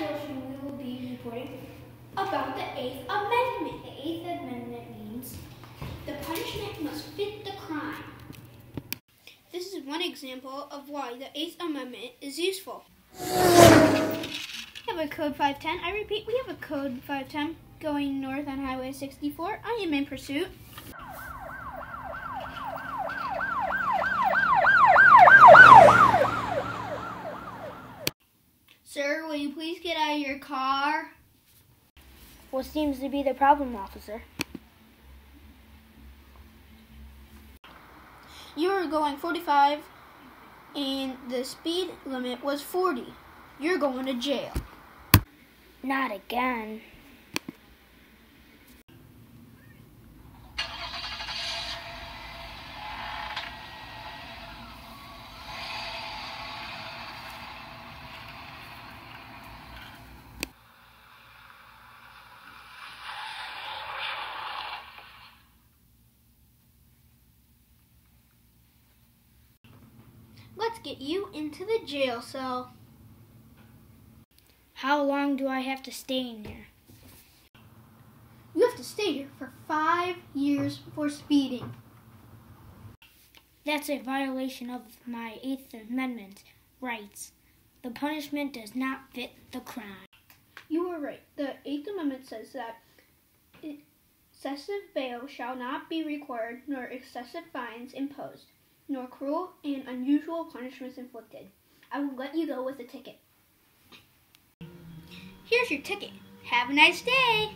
we will be reporting about the Eighth Amendment. The Eighth Amendment means the punishment must fit the crime. This is one example of why the Eighth Amendment is useful. We have a code 510. I repeat, we have a code 510 going north on Highway 64. I am in pursuit. Sir, will you please get out of your car? What seems to be the problem, officer? You were going 45 and the speed limit was 40. You're going to jail. Not again. Let's get you into the jail cell. How long do I have to stay in there? You have to stay here for five years for speeding. That's a violation of my Eighth Amendment rights. The punishment does not fit the crime. You are right. The Eighth Amendment says that excessive bail shall not be required, nor excessive fines imposed, nor cruel and unusual punishments inflicted. I will let you go with a ticket. Here's your ticket. Have a nice day.